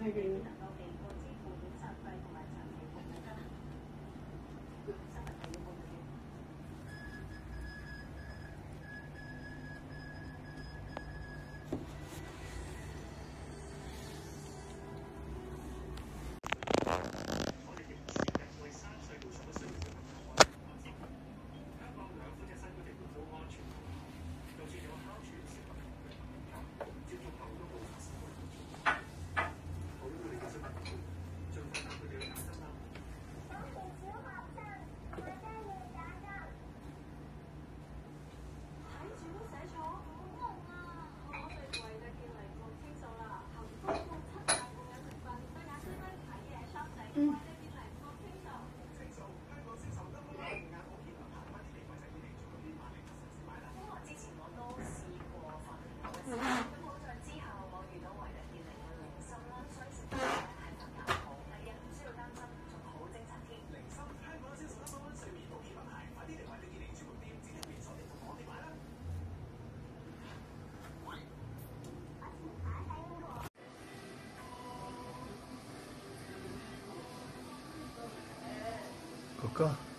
会给你拿到。哥哥。